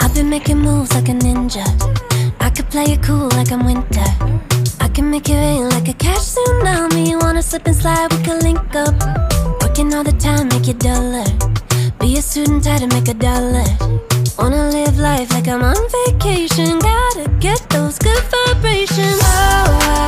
I've been making moves like a ninja. I could play it cool like I'm winter. I can make it rain like a cash tsunami. You wanna slip and slide, we can link up. Working all the time, make it dollar. Be a student, try to make a dollar. Wanna live life like I'm on vacation. Gotta get those good vibrations. Oh,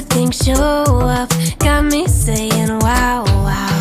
good things show up. Got me saying wow, wow.